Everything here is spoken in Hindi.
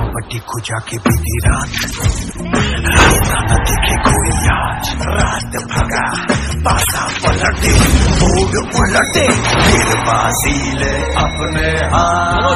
कपटी को जाके बीती रात। रास्ता न दिखे कोई आज। रात भगा पासा पलटे मूड उलटे, फिर बाजी ले अपने हाथ।